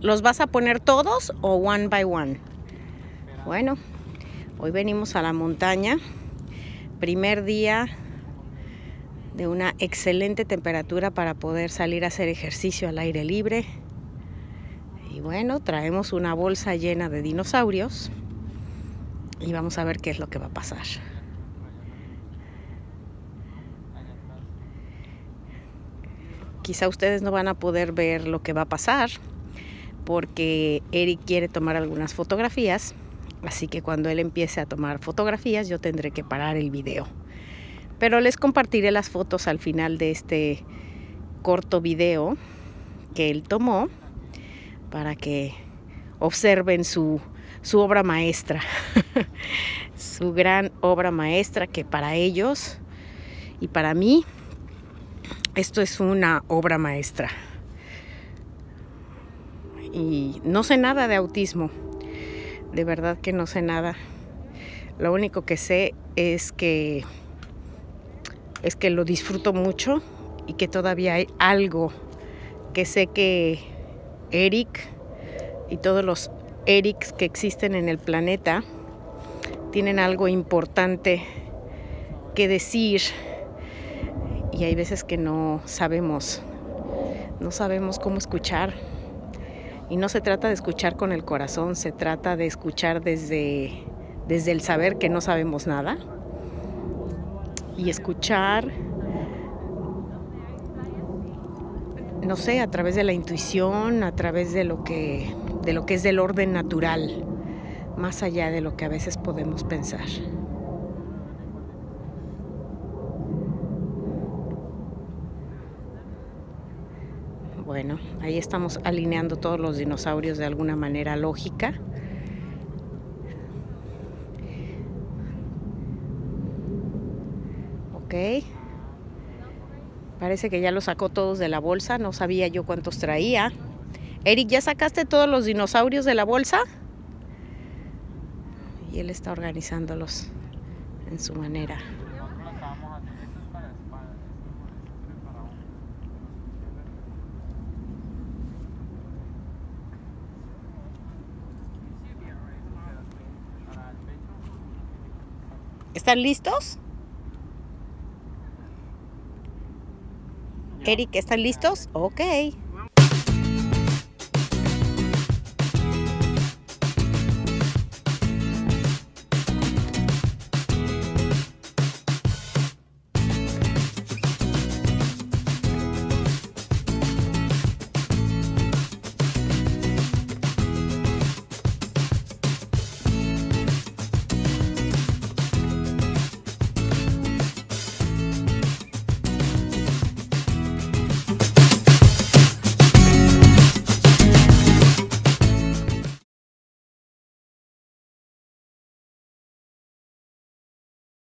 ¿Los vas a poner todos o one by one? Bueno, hoy venimos a la montaña. Primer día de una excelente temperatura para poder salir a hacer ejercicio al aire libre. Y bueno, traemos una bolsa llena de dinosaurios y vamos a ver qué es lo que va a pasar. Quizá ustedes no van a poder ver lo que va a pasar porque Eric quiere tomar algunas fotografías, así que cuando él empiece a tomar fotografías yo tendré que parar el video. Pero les compartiré las fotos al final de este corto video que él tomó para que observen su, su obra maestra, su gran obra maestra que para ellos y para mí esto es una obra maestra y no sé nada de autismo. De verdad que no sé nada. Lo único que sé es que es que lo disfruto mucho y que todavía hay algo que sé que Eric y todos los Erics que existen en el planeta tienen algo importante que decir y hay veces que no sabemos no sabemos cómo escuchar y no se trata de escuchar con el corazón, se trata de escuchar desde, desde el saber que no sabemos nada. Y escuchar, no sé, a través de la intuición, a través de lo que, de lo que es del orden natural, más allá de lo que a veces podemos pensar. Bueno, ahí estamos alineando todos los dinosaurios de alguna manera lógica. Ok. Parece que ya los sacó todos de la bolsa. No sabía yo cuántos traía. Eric, ¿ya sacaste todos los dinosaurios de la bolsa? Y él está organizándolos en su manera. ¿Están listos? Eric, ¿están listos? Ok.